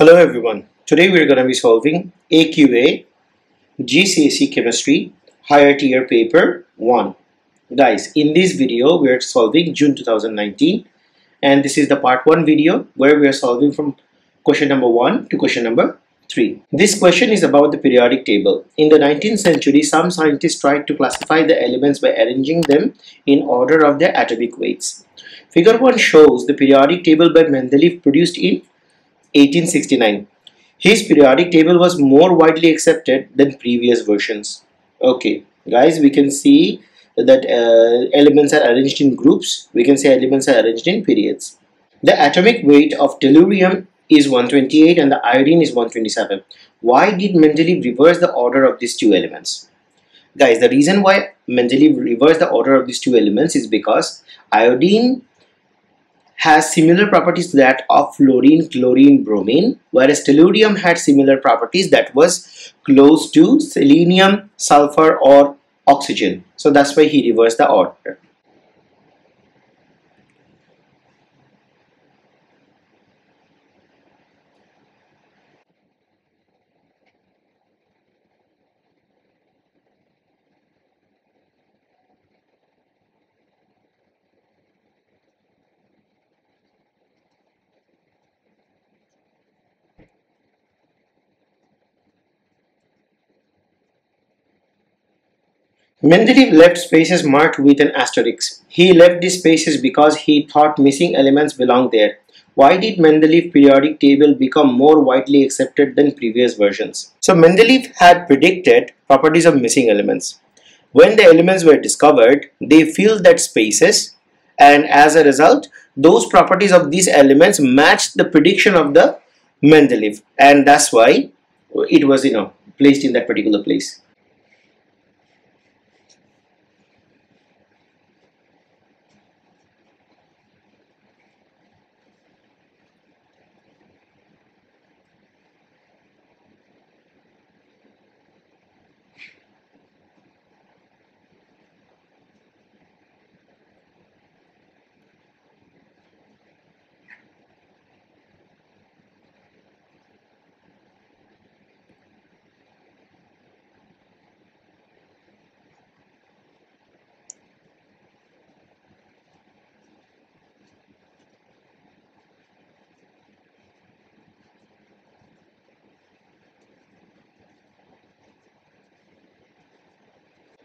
Hello everyone. Today we're going to be solving AQA GCSE Chemistry Higher Tier Paper 1. Guys, in this video we're solving June 2019 and this is the part 1 video where we are solving from question number 1 to question number 3. This question is about the periodic table. In the 19th century, some scientists tried to classify the elements by arranging them in order of their atomic weights. Figure 1 shows the periodic table by Mendeleev produced in 1869. His periodic table was more widely accepted than previous versions. Okay, guys, we can see that uh, elements are arranged in groups. We can say elements are arranged in periods. The atomic weight of tellurium is 128 and the iodine is 127. Why did Mendeleev reverse the order of these two elements? Guys, the reason why Mendeleev reversed the order of these two elements is because iodine has similar properties to that of fluorine, chlorine, bromine, whereas tellurium had similar properties that was close to selenium, sulfur or oxygen. So that's why he reversed the order. Mendeleev left spaces marked with an asterisk. He left these spaces because he thought missing elements belonged there. Why did Mendeleev periodic table become more widely accepted than previous versions? So Mendeleev had predicted properties of missing elements. When the elements were discovered, they filled that spaces and as a result, those properties of these elements matched the prediction of the Mendeleev and that's why it was you know placed in that particular place.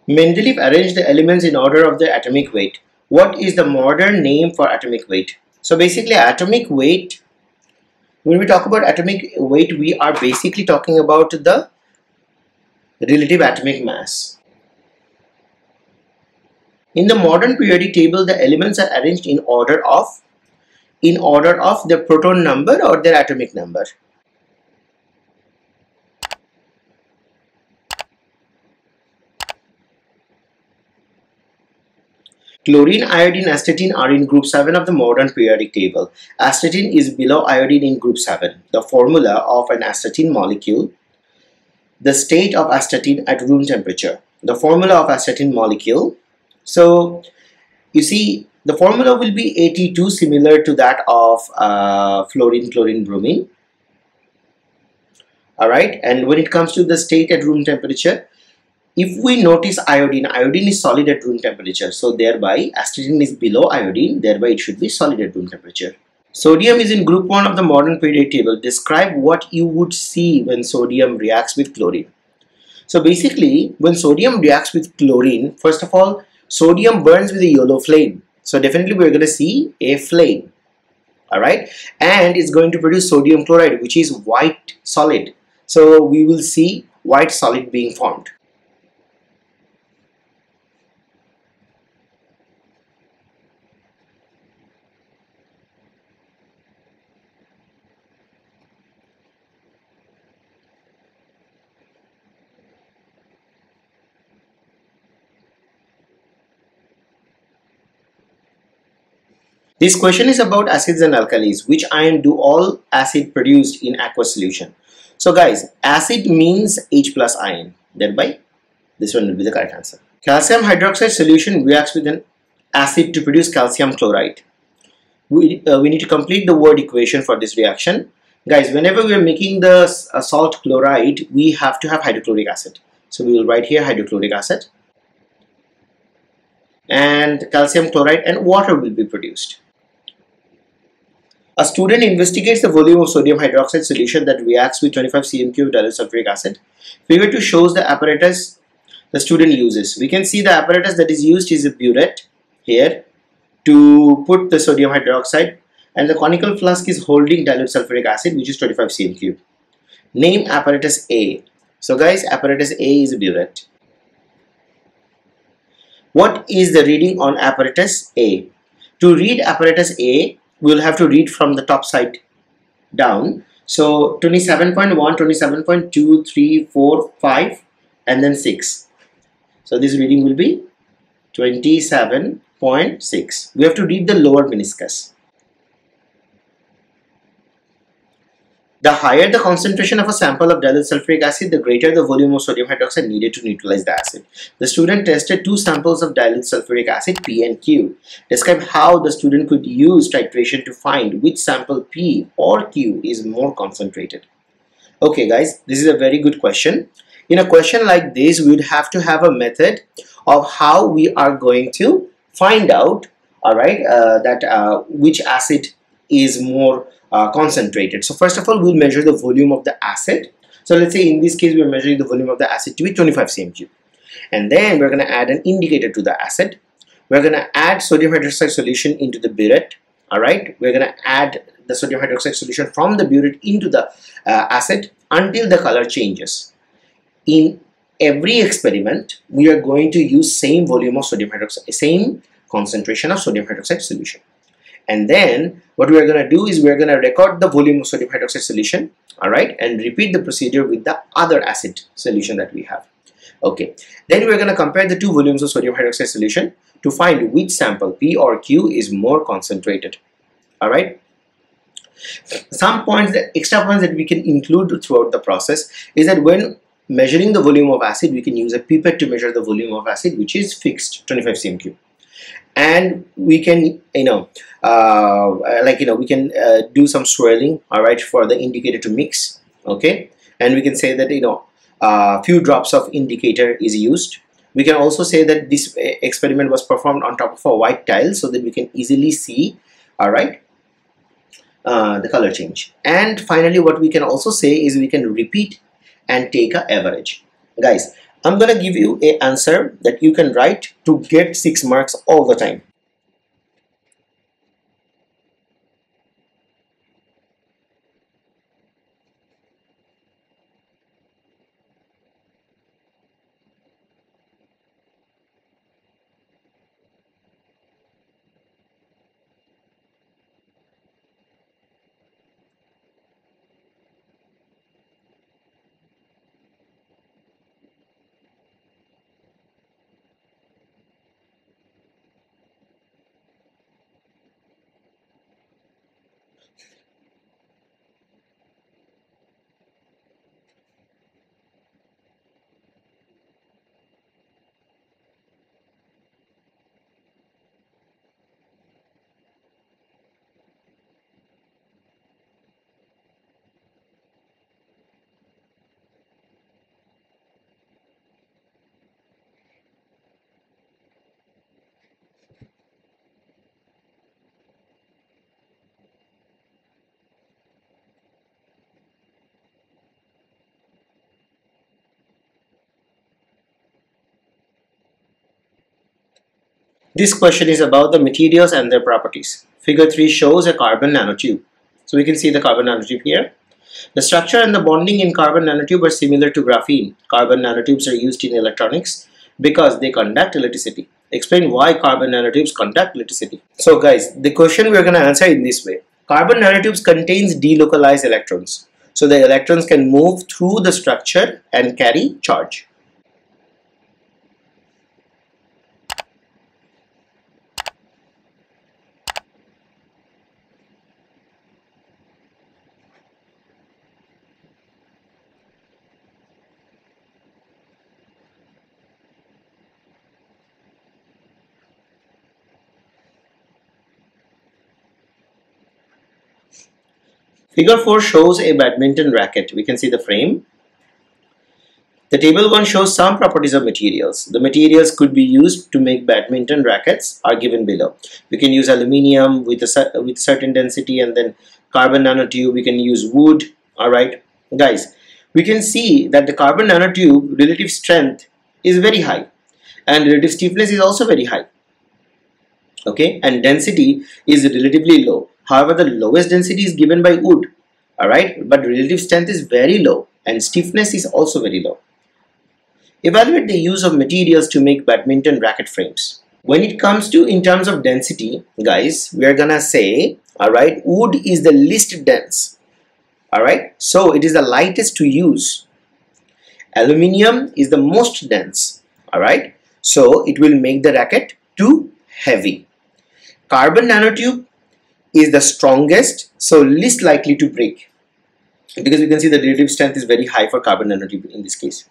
Mendeleev arranged the elements in order of their atomic weight. What is the modern name for atomic weight? So basically atomic weight, when we talk about atomic weight, we are basically talking about the relative atomic mass. In the modern periodic table, the elements are arranged in order of in order of their proton number or their atomic number. Chlorine, iodine, astatine are in group 7 of the modern periodic table. Astatine is below iodine in group 7. The formula of an astatine molecule, the state of astatine at room temperature. The formula of astatine molecule. So, you see, the formula will be AT2 similar to that of uh, fluorine, chlorine, bromine. Alright, and when it comes to the state at room temperature, if we notice iodine, iodine is solid at room temperature. So thereby astatine is below iodine, thereby it should be solid at room temperature. Sodium is in group 1 of the modern periodic table. Describe what you would see when sodium reacts with chlorine. So basically, when sodium reacts with chlorine, first of all, sodium burns with a yellow flame. So definitely we're going to see a flame. Alright, and it's going to produce sodium chloride, which is white solid. So we will see white solid being formed. This question is about acids and alkalis. Which ion do all acid produced in aqueous solution? So guys, acid means H plus ion. Thereby, this one will be the correct answer. Calcium hydroxide solution reacts with an acid to produce calcium chloride. We, uh, we need to complete the word equation for this reaction. Guys, whenever we are making the uh, salt chloride, we have to have hydrochloric acid. So we will write here hydrochloric acid and calcium chloride and water will be produced. A student investigates the volume of sodium hydroxide solution that reacts with 25 cm3 of dilute sulfuric acid. Figure 2 shows the apparatus the student uses. We can see the apparatus that is used is a burette here to put the sodium hydroxide and the conical flask is holding dilute sulfuric acid which is 25 cm cube. Name apparatus A. So guys apparatus A is a burette. What is the reading on apparatus A? To read apparatus A, we will have to read from the top side down. So 27.1, 27.2, 3, 4, 5 and then 6. So this reading will be 27.6. We have to read the lower meniscus. The higher the concentration of a sample of dilute sulfuric acid, the greater the volume of sodium hydroxide needed to neutralize the acid. The student tested two samples of dilute sulfuric acid P and Q. Describe how the student could use titration to find which sample P or Q is more concentrated. Okay guys, this is a very good question. In a question like this, we would have to have a method of how we are going to find out, all right, uh, that uh, which acid is more uh, concentrated. So first of all, we'll measure the volume of the acid. So let's say in this case, we're measuring the volume of the acid to be 25 cm3. And then we're going to add an indicator to the acid. We're going to add sodium hydroxide solution into the burette. All right, we're going to add the sodium hydroxide solution from the burette into the uh, acid until the color changes. In every experiment, we are going to use same volume of sodium hydroxide, same concentration of sodium hydroxide solution and then what we are going to do is we are going to record the volume of sodium hydroxide solution all right and repeat the procedure with the other acid solution that we have. Okay. Then we're going to compare the two volumes of sodium hydroxide solution to find which sample P or Q is more concentrated. All right some points that extra points that we can include throughout the process is that when measuring the volume of acid we can use a pipette to measure the volume of acid which is fixed 25 cm cube and we can you know uh, like you know we can uh, do some swirling all right for the indicator to mix okay? And we can say that you know a uh, few drops of indicator is used. We can also say that this uh, experiment was performed on top of a white tile so that we can easily see all right uh, the color change. And finally what we can also say is we can repeat and take a average. Guys I'm to give you a answer that you can write to get 6 marks all the time. This question is about the materials and their properties. Figure 3 shows a carbon nanotube. So we can see the carbon nanotube here. The structure and the bonding in carbon nanotube are similar to graphene. Carbon nanotubes are used in electronics because they conduct electricity. Explain why carbon nanotubes conduct electricity. So guys, the question we are going to answer in this way. Carbon nanotubes contains delocalized electrons. So the electrons can move through the structure and carry charge. Figure 4 shows a badminton racket. We can see the frame. The table 1 shows some properties of materials. The materials could be used to make badminton rackets are given below. We can use aluminium with a with certain density and then carbon nanotube. We can use wood. Alright, guys, we can see that the carbon nanotube relative strength is very high and relative stiffness is also very high okay and density is relatively low however the lowest density is given by wood all right but relative strength is very low and stiffness is also very low. Evaluate the use of materials to make badminton racket frames. When it comes to in terms of density guys we are gonna say all right wood is the least dense all right so it is the lightest to use. Aluminium is the most dense all right so it will make the racket too heavy. Carbon nanotube is the strongest, so least likely to break because you can see the relative strength is very high for carbon nanotube in this case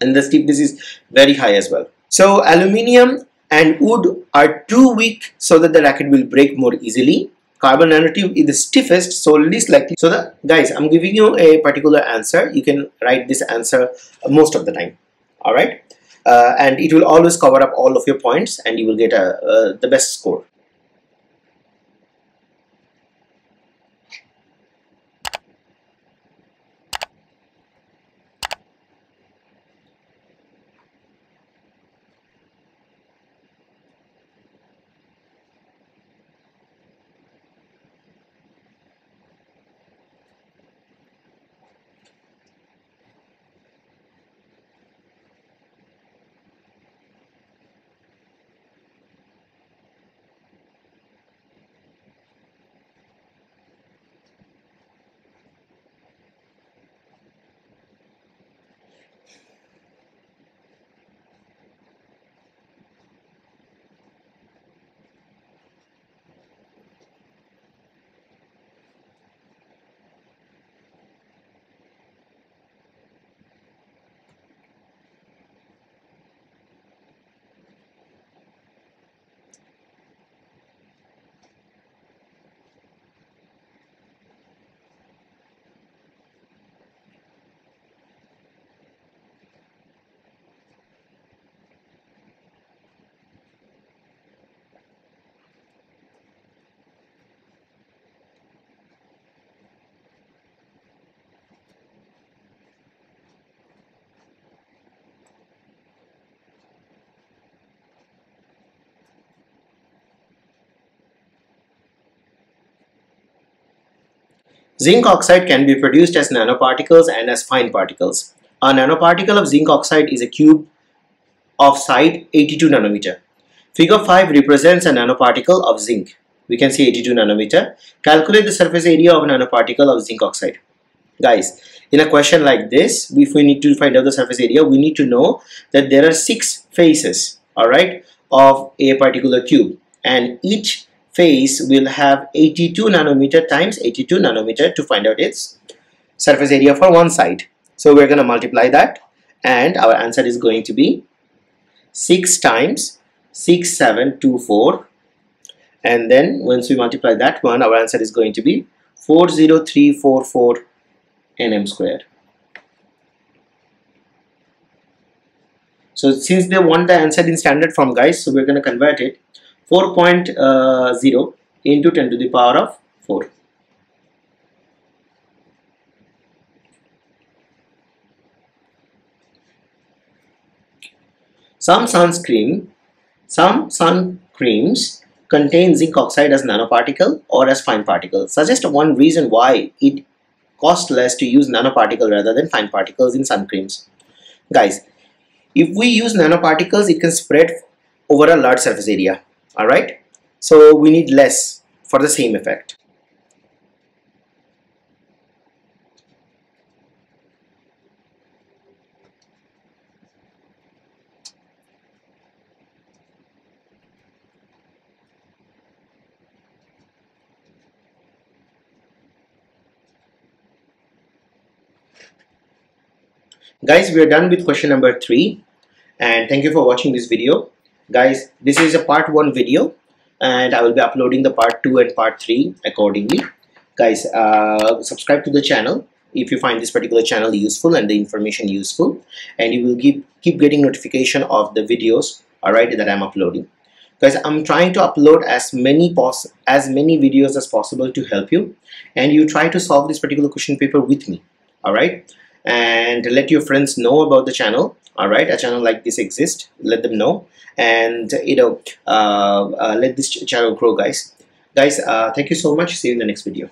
and the stiffness is very high as well. So aluminium and wood are too weak so that the racket will break more easily. Carbon nanotube is the stiffest so least likely. So the, guys I'm giving you a particular answer. You can write this answer most of the time. Alright uh, and it will always cover up all of your points and you will get a, uh, the best score. Zinc oxide can be produced as nanoparticles and as fine particles. A nanoparticle of zinc oxide is a cube of side 82 nanometer. Figure 5 represents a nanoparticle of zinc. We can see 82 nanometer. Calculate the surface area of a nanoparticle of zinc oxide. Guys, in a question like this, if we need to find out the surface area, we need to know that there are six faces, all right, of a particular cube and each face will have 82 nanometer times 82 nanometer to find out its surface area for one side. So we're going to multiply that and our answer is going to be 6 times 6724 and then once we multiply that one our answer is going to be 40344 nm square. So since they want the answer in standard form guys so we're going to convert it 4.0 uh, into 10 to the power of 4. Some sunscreen, some sun creams contain zinc oxide as nanoparticle or as fine particle. Suggest one reason why it costs less to use nanoparticle rather than fine particles in sun creams. Guys, if we use nanoparticles, it can spread over a large surface area all right? So we need less for the same effect. Guys we are done with question number three. And thank you for watching this video guys this is a part 1 video and I will be uploading the part 2 and part 3 accordingly. Guys uh, subscribe to the channel if you find this particular channel useful and the information useful and you will keep keep getting notification of the videos all right that i'm uploading. Guys i'm trying to upload as many pos as many videos as possible to help you and you try to solve this particular question paper with me all right and let your friends know about the channel all right a channel like this exists let them know. And you know uh, uh, let this channel grow guys. Guys uh, thank you so much. See you in the next video